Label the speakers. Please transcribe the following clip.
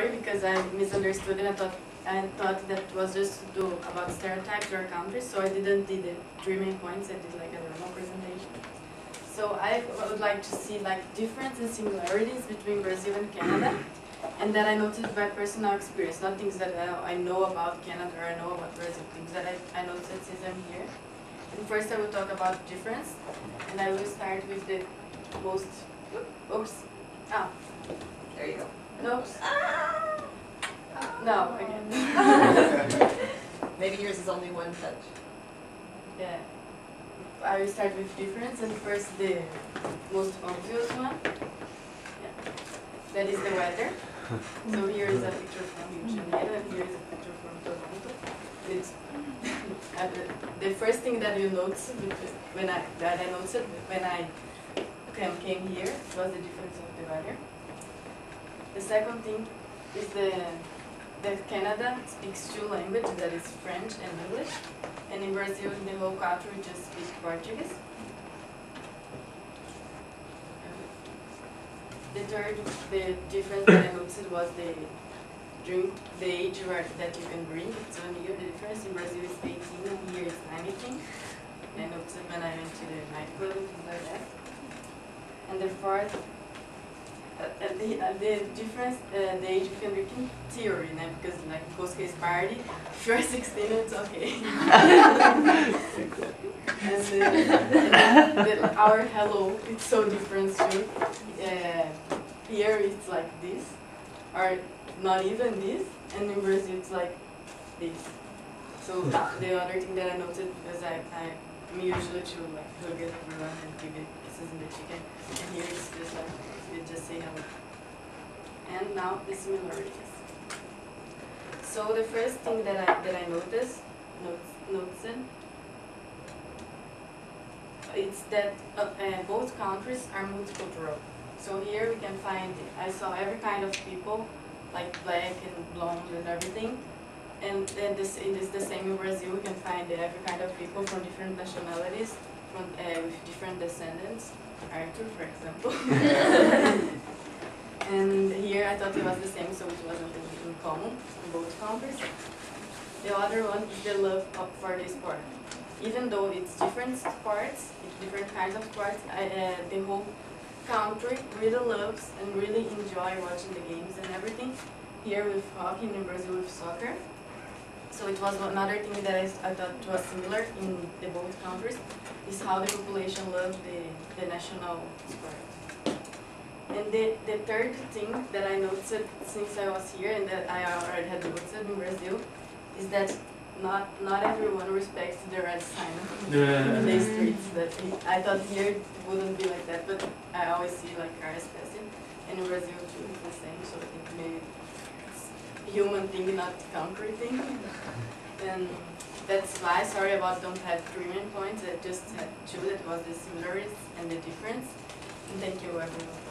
Speaker 1: sorry because I misunderstood and I thought I thought that was just to do about stereotypes or countries, so I didn't do the three main points. I did like a normal presentation. So I would like to see like differences and similarities between Brazil and Canada, and that I noticed by personal experience, not things that I, I know about Canada or I know about Brazil, things that I, I noticed since I'm here. And first I will talk about difference, and I will start with the most, oops, ah,
Speaker 2: There you go. Ah.
Speaker 1: no, no, again.
Speaker 2: Maybe yours is only one touch.
Speaker 1: Yeah. I will start with difference and first the most obvious one. Yeah. That is the weather. So here is a picture from Rio de Janeiro and here is a picture from Toronto. It's the- the first thing that you notice when I that I noticed when I came, came here was the difference of the weather. Second thing is the that Canada speaks two languages, that is French and English. And in Brazil, the whole country, just speak Portuguese. The third, the difference that I noticed was the drink, the age that you can drink. So here the difference in Brazil is 18 and here is 19. I noticed when I went to the nightclub and like that. And the fourth, uh, uh, the, uh, the difference, uh, the age can in theory, né? because like Cosco's party, if you're 16, it's okay. and uh, the, our hello, it's so different too. Uh, here it's like this, or not even this, and in Brazil it's like this. So the other thing that I noted, because I, I am usually to like hug everyone and give it kisses in the chicken, and here it's just like, you just say hello. And now the similarities. So the first thing that I, that I noticed, noticed, it's that uh, uh, both countries are multicultural. So here we can find, I saw every kind of people, like black and blonde and everything. And then this, it is the same in Brazil, we can find every kind of people from different nationalities, from, uh, with different descendants. Arthur, for example. and here I thought it was the same, so it wasn't in in common in both countries. The other one is the love of, for the sport. Even though it's different sports, it's different kinds of sports, I, uh, the whole country really loves and really enjoy watching the games and everything. Here with hockey, and in Brazil with soccer. So it was another thing that I, I thought was similar in the both countries, is how the population loved the, the national sport. And the, the third thing that I noticed since I was here and that I already had noticed in Brazil is that not not everyone respects the red sign in the streets. That I thought here it wouldn't be like that, but I always see like cars passing, and in Brazil too it's the same. So I think maybe it's a human thing, not concrete thing. And that's why sorry about don't have three main points. I just had two that was the similarities and the difference. And thank you everyone.